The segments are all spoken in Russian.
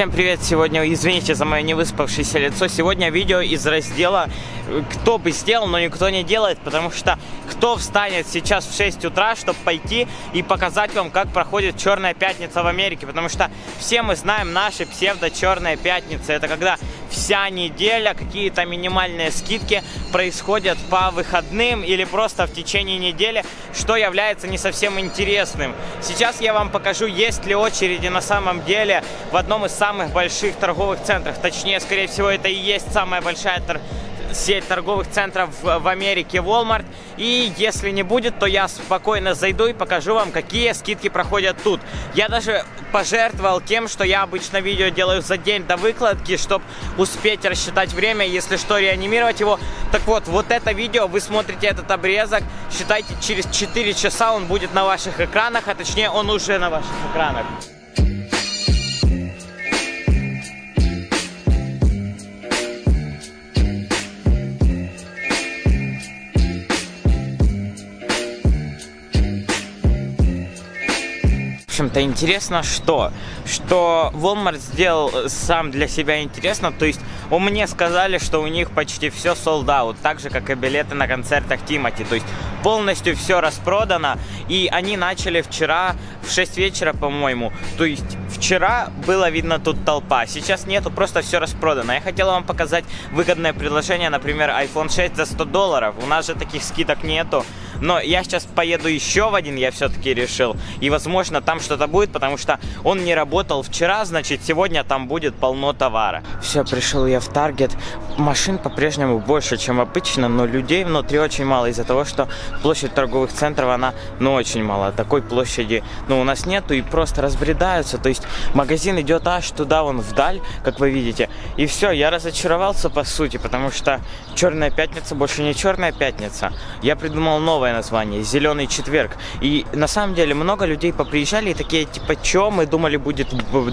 Всем привет! Сегодня, извините за мое невыспавшееся лицо, сегодня видео из раздела «Кто бы сделал, но никто не делает», потому что кто встанет сейчас в 6 утра, чтобы пойти и показать вам, как проходит Черная Пятница в Америке, потому что все мы знаем наши псевдо-черная пятница, это когда вся неделя, какие-то минимальные скидки происходят по выходным или просто в течение недели, что является не совсем интересным. Сейчас я вам покажу, есть ли очереди на самом деле в одном из самых больших торговых центров. Точнее, скорее всего, это и есть самая большая торговая сеть торговых центров в Америке Walmart. И если не будет, то я спокойно зайду и покажу вам, какие скидки проходят тут. Я даже пожертвовал тем, что я обычно видео делаю за день до выкладки, чтобы успеть рассчитать время, если что, реанимировать его. Так вот, вот это видео, вы смотрите этот обрезок, считайте, через 4 часа он будет на ваших экранах, а точнее он уже на ваших экранах. Общем-то, интересно что? Что Walmart сделал сам для себя интересно, то есть у мне сказали, что у них почти все sold out, так же, как и билеты на концертах Тимати, то есть полностью все распродано, и они начали вчера в 6 вечера, по-моему, то есть вчера было видно тут толпа, сейчас нету, просто все распродано. Я хотел вам показать выгодное предложение, например, iPhone 6 за 100 долларов, у нас же таких скидок нету, но я сейчас поеду еще в один, я все-таки решил. И, возможно, там что-то будет, потому что он не работал вчера, значит, сегодня там будет полно товара. Все, пришел я в Таргет. Машин по-прежнему больше, чем обычно, но людей внутри очень мало из-за того, что площадь торговых центров, она, ну, очень мало. Такой площади, ну, у нас нету и просто разбредаются. То есть магазин идет аж туда, вон вдаль, как вы видите. И все, я разочаровался, по сути, потому что Черная Пятница больше не Черная Пятница. Я придумал новое новое название, Зеленый четверг. И на самом деле много людей поприезжали и такие, типа, чё, мы думали, будет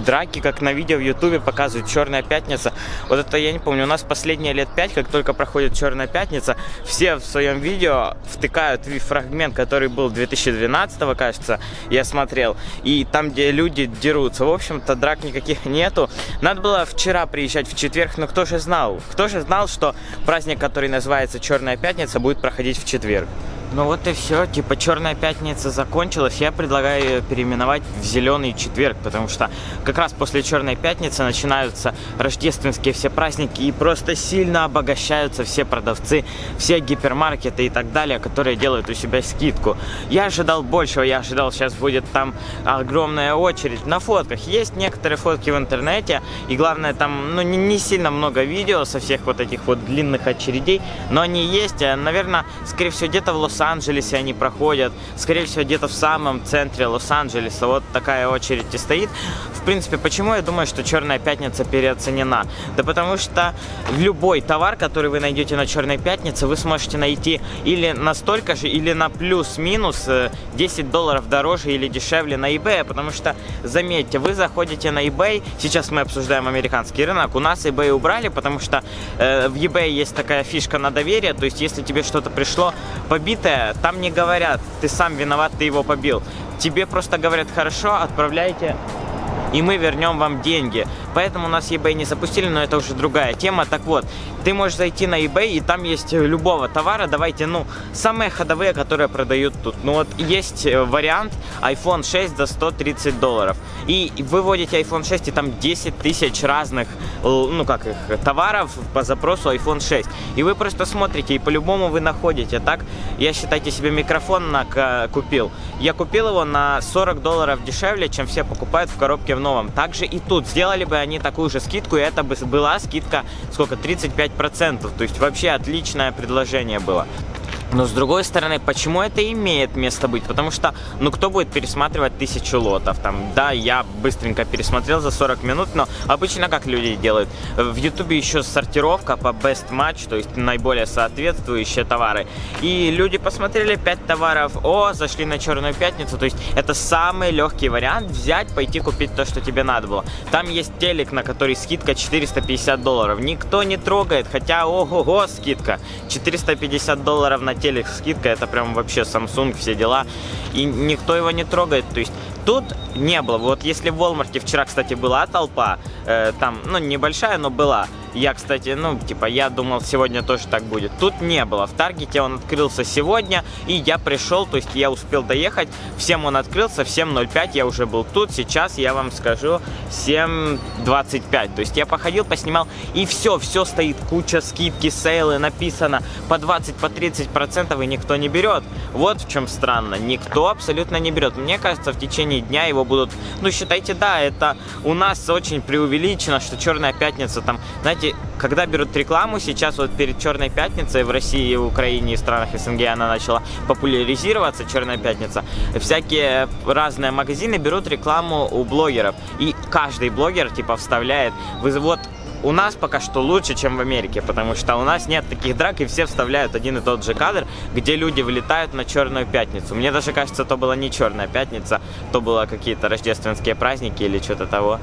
драки, как на видео в Ютубе показывают, Черная пятница. Вот это я не помню, у нас последние лет пять, как только проходит Черная пятница, все в своем видео втыкают фрагмент, который был 2012, кажется, я смотрел, и там, где люди дерутся. В общем-то, драк никаких нету. Надо было вчера приезжать в четверг, но кто же знал? Кто же знал, что праздник, который называется Черная пятница, будет проходить в четверг? Ну вот и все, типа Черная Пятница закончилась, я предлагаю ее переименовать в Зеленый Четверг, потому что как раз после Черной Пятницы начинаются рождественские все праздники и просто сильно обогащаются все продавцы, все гипермаркеты и так далее, которые делают у себя скидку. Я ожидал большего, я ожидал сейчас будет там огромная очередь. На фотках. Есть некоторые фотки в интернете. И главное там ну, не, не сильно много видео со всех вот этих вот длинных очередей, но они есть, наверное, скорее всего где-то в Лос Лос-Анджелесе они проходят. Скорее всего, где-то в самом центре Лос-Анджелеса вот такая очередь и стоит. В принципе, почему я думаю, что Черная Пятница переоценена? Да потому что любой товар, который вы найдете на Черной Пятнице, вы сможете найти или на столько же, или на плюс-минус 10 э, долларов дороже или дешевле на eBay. Потому что, заметьте, вы заходите на eBay, сейчас мы обсуждаем американский рынок, у нас eBay убрали, потому что э, в eBay есть такая фишка на доверие, то есть если тебе что-то пришло побитое, побитое, там не говорят, ты сам виноват, ты его побил. Тебе просто говорят, хорошо, отправляйте и мы вернем вам деньги. Поэтому у нас eBay не запустили, но это уже другая тема. Так вот, ты можешь зайти на eBay, и там есть любого товара. Давайте, ну, самые ходовые, которые продают тут. Ну вот, есть э, вариант iPhone 6 за 130 долларов. И вы вводите iPhone 6, и там 10 тысяч разных, ну как их, товаров по запросу iPhone 6. И вы просто смотрите, и по-любому вы находите. Так, я, считайте себе, микрофон на, купил. Я купил его на 40 долларов дешевле, чем все покупают в коробке в новом. Также и тут сделали бы они такую же скидку, и это бы была скидка, сколько, 35%. То есть вообще отличное предложение было. Но с другой стороны, почему это имеет место быть? Потому что, ну кто будет пересматривать тысячу лотов? Там, да, я быстренько пересмотрел за 40 минут, но обычно как люди делают? В ютубе еще сортировка по best match, то есть наиболее соответствующие товары. И люди посмотрели 5 товаров, о, зашли на черную пятницу, то есть это самый легкий вариант взять, пойти купить то, что тебе надо было. Там есть телек, на который скидка 450 долларов. Никто не трогает, хотя ого-го скидка. 450 долларов на телек скидка, это прям вообще Samsung, все дела. И никто его не трогает, то есть Тут не было. Вот если в Walmart вчера, кстати, была толпа, э, там, ну, небольшая, но была. Я, кстати, ну, типа, я думал, сегодня тоже так будет. Тут не было. В Таргете он открылся сегодня, и я пришел, то есть я успел доехать. Всем он открылся, в 7.05 я уже был тут. Сейчас я вам скажу 7.25. То есть я походил, поснимал, и все, все стоит. Куча скидки, сейлы, написано по 20, по 30 процентов, и никто не берет. Вот в чем странно. Никто абсолютно не берет. Мне кажется, в течение дня его будут... Ну, считайте, да, это у нас очень преувеличено, что Черная Пятница там, знаете, когда берут рекламу, сейчас вот перед Черной Пятницей в России, в Украине и странах СНГ она начала популяризироваться, Черная Пятница, всякие разные магазины берут рекламу у блогеров. И каждый блогер, типа, вставляет, вот у нас пока что лучше, чем в Америке, потому что у нас нет таких драк, и все вставляют один и тот же кадр, где люди вылетают на Черную Пятницу. Мне даже кажется, то была не Черная Пятница, то было какие-то рождественские праздники или что-то того.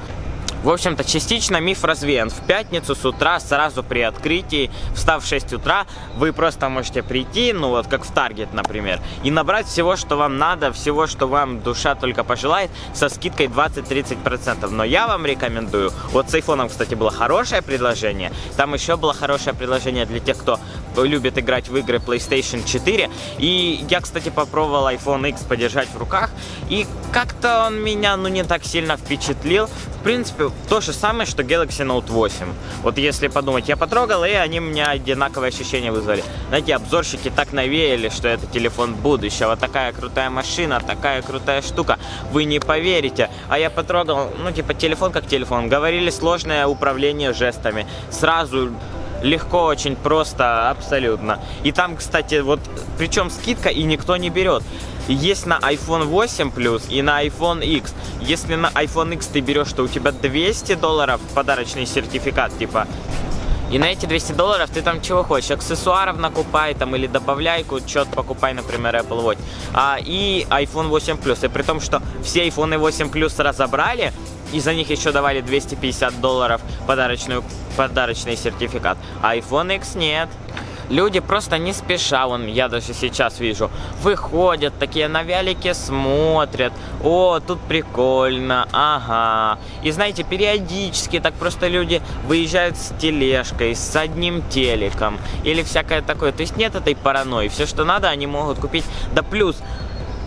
В общем-то, частично миф развеян. В пятницу с утра, сразу при открытии, встав в 6 утра, вы просто можете прийти, ну вот как в Таргет, например, и набрать всего, что вам надо, всего, что вам душа только пожелает, со скидкой 20-30%. Но я вам рекомендую, вот с айфоном, кстати, было хорошее предложение, там еще было хорошее предложение для тех, кто любит играть в игры PlayStation 4, и я, кстати, попробовал iPhone X подержать в руках, и как-то он меня, ну, не так сильно впечатлил. В принципе, то же самое, что Galaxy Note 8. Вот если подумать, я потрогал, и они у меня одинаковые ощущения вызвали. Знаете, обзорщики так навеяли, что это телефон будущего. Такая крутая машина, такая крутая штука. Вы не поверите. А я потрогал, ну, типа, телефон как телефон. Говорили сложное управление жестами. Сразу легко, очень просто, абсолютно. И там, кстати, вот, причем скидка, и никто не берет. Есть на iPhone 8 Plus и на iPhone X. Если на iPhone X ты берешь, что у тебя 200 долларов подарочный сертификат, типа, и на эти 200 долларов ты там чего хочешь, аксессуаров накупай там или добавляйку, что-то покупай, например, Apple Watch. А, и iPhone 8 Plus. И при том, что все iPhone 8 Plus разобрали, и за них еще давали 250 долларов подарочную, подарочный сертификат. А iPhone X нет. Люди просто не спеша, вон, я даже сейчас вижу, выходят такие на вялике смотрят, о, тут прикольно, ага. И знаете, периодически так просто люди выезжают с тележкой, с одним телеком или всякое такое. То есть нет этой паранойи, все, что надо, они могут купить. Да плюс,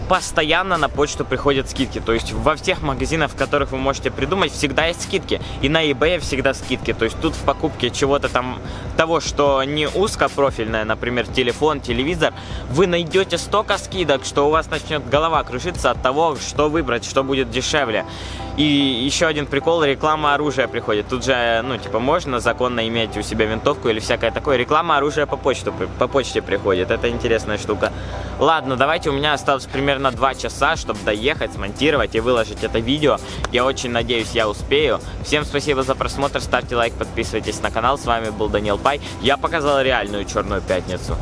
постоянно на почту приходят скидки. То есть во всех магазинах, в которых вы можете придумать, всегда есть скидки. И на eBay всегда скидки. То есть тут в покупке чего-то там, того, что не узкопрофильное, например, телефон, телевизор, вы найдете столько скидок, что у вас начнет голова кружиться от того, что выбрать, что будет дешевле. И еще один прикол, реклама оружия приходит. Тут же, ну, типа, можно законно иметь у себя винтовку или всякое такое. Реклама оружия по, почту, по почте приходит. Это интересная штука. Ладно, давайте, у меня осталось примерно 2 часа, чтобы доехать, смонтировать и выложить это видео. Я очень надеюсь, я успею. Всем спасибо за просмотр, ставьте лайк, подписывайтесь на канал. С вами был Данил Пай. Я показал реальную Черную Пятницу.